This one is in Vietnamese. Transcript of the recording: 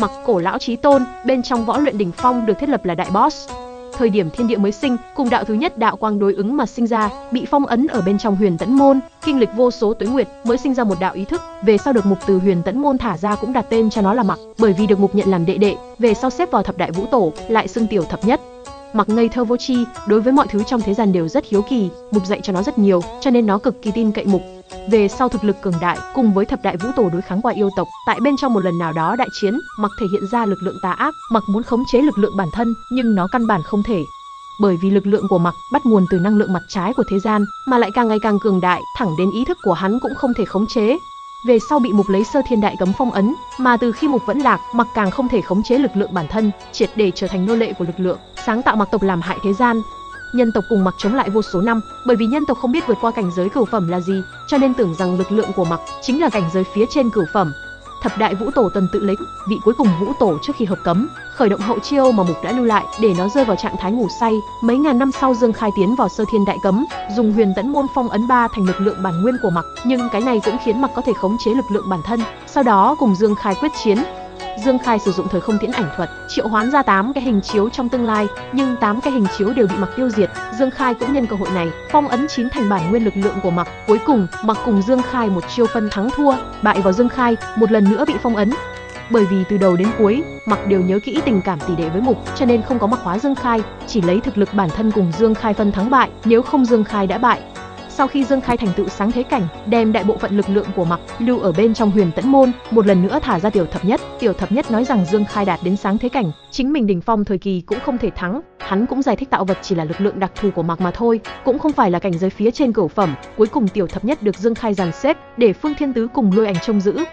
Mặc cổ lão trí tôn, bên trong võ luyện đỉnh phong được thiết lập là đại boss. Thời điểm thiên địa mới sinh, cùng đạo thứ nhất đạo quang đối ứng mà sinh ra, bị phong ấn ở bên trong huyền tẫn môn, kinh lịch vô số tuế nguyệt mới sinh ra một đạo ý thức, về sau được mục từ huyền tẫn môn thả ra cũng đặt tên cho nó là mặc, bởi vì được mục nhận làm đệ đệ, về sau xếp vào thập đại vũ tổ, lại xưng tiểu thập nhất. Mặc ngây thơ vô tri, đối với mọi thứ trong thế gian đều rất hiếu kỳ, mục dạy cho nó rất nhiều, cho nên nó cực kỳ tin cậy mục. Về sau thực lực cường đại, cùng với thập đại vũ tổ đối kháng qua yêu tộc, tại bên trong một lần nào đó đại chiến, mặc thể hiện ra lực lượng tà ác, mặc muốn khống chế lực lượng bản thân, nhưng nó căn bản không thể. Bởi vì lực lượng của mặc bắt nguồn từ năng lượng mặt trái của thế gian, mà lại càng ngày càng cường đại, thẳng đến ý thức của hắn cũng không thể khống chế, về sau bị mục lấy sơ thiên đại cấm phong ấn, mà từ khi mục vẫn lạc, mặc càng không thể khống chế lực lượng bản thân, triệt để trở thành nô lệ của lực lượng, sáng tạo mặc tộc làm hại thế gian. Nhân tộc cùng mặc chống lại vô số năm, bởi vì nhân tộc không biết vượt qua cảnh giới cửu phẩm là gì, cho nên tưởng rằng lực lượng của mặc chính là cảnh giới phía trên cửu phẩm, thập đại vũ tổ tuần tự lấy vị cuối cùng vũ tổ trước khi hợp cấm khởi động hậu chiêu mà mục đã lưu lại để nó rơi vào trạng thái ngủ say. Mấy ngàn năm sau dương khai tiến vào sơ thiên đại cấm dùng huyền tẫn môn phong ấn ba thành lực lượng bản nguyên của mặc nhưng cái này cũng khiến mặc có thể khống chế lực lượng bản thân. Sau đó cùng dương khai quyết chiến Dương Khai sử dụng thời không tiễn ảnh thuật, triệu hoán ra 8 cái hình chiếu trong tương lai, nhưng 8 cái hình chiếu đều bị Mặc tiêu diệt. Dương Khai cũng nhân cơ hội này, phong ấn chín thành bản nguyên lực lượng của Mặc. Cuối cùng, Mặc cùng Dương Khai một chiêu phân thắng thua, bại vào Dương Khai, một lần nữa bị phong ấn. Bởi vì từ đầu đến cuối, Mặc đều nhớ kỹ tình cảm tỷ đệ với Mục, cho nên không có Mặc hóa Dương Khai, chỉ lấy thực lực bản thân cùng Dương Khai phân thắng bại, nếu không Dương Khai đã bại, sau khi Dương Khai thành tựu sáng thế cảnh, đem đại bộ phận lực lượng của Mặc lưu ở bên trong Huyền Tẫn môn, một lần nữa thả ra tiểu thập nhất. Tiểu thập nhất nói rằng Dương Khai đạt đến sáng thế cảnh, chính mình đỉnh phong thời kỳ cũng không thể thắng, hắn cũng giải thích tạo vật chỉ là lực lượng đặc thù của Mặc mà thôi, cũng không phải là cảnh giới phía trên cửu phẩm. Cuối cùng tiểu thập nhất được Dương Khai dàn xếp để Phương Thiên Tứ cùng Lôi Ảnh trông giữ,